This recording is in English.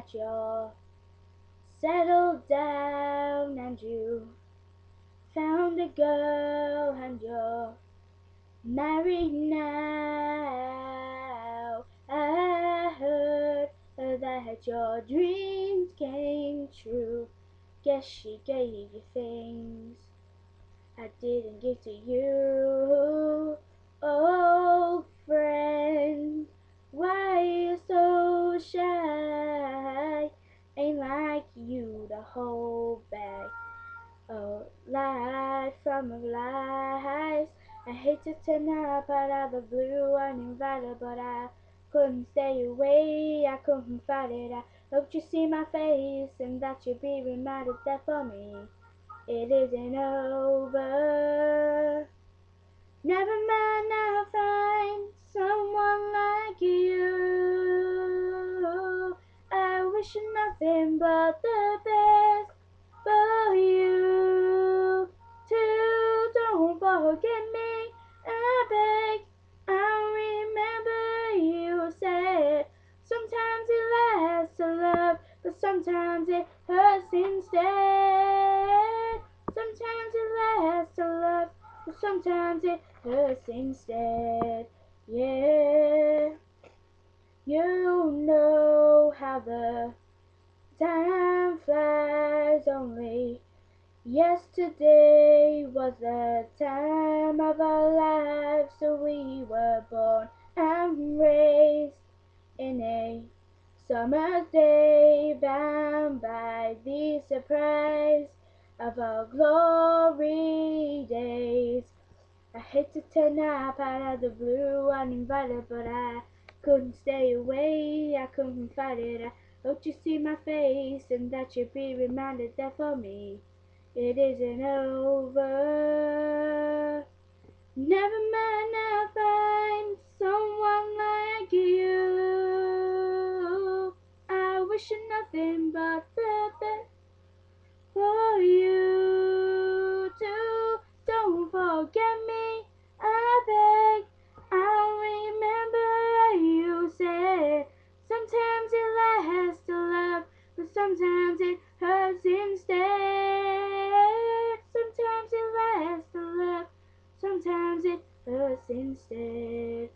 that you're settled down and you found a girl and you're married now. I heard that your dreams came true. Guess she gave you things I didn't give to you. Old you to hold back a lie from a lies. I hate to turn up out of the blue uninvited, but I couldn't stay away. I couldn't fight it. I hoped you see my face and that you'd be reminded that for me it isn't over. Never mind, I'll find someone like you. I wish nothing but the sometimes it hurts instead. Sometimes it lasts to love, but sometimes it hurts instead. Yeah, you know how the time flies only. Yesterday was the time of our lives, so we were born and raised in a summer's day, bound by the surprise of our glory days. I hate to turn up out of the blue uninvited, but I couldn't stay away, I couldn't fight it. I hope you see my face and that you'd be reminded that for me it isn't over. Never nothing but the best for you too. Don't forget me, I beg. I'll remember you said. Sometimes it lasts to love, but sometimes it hurts instead. Sometimes it lasts to love, sometimes it hurts instead.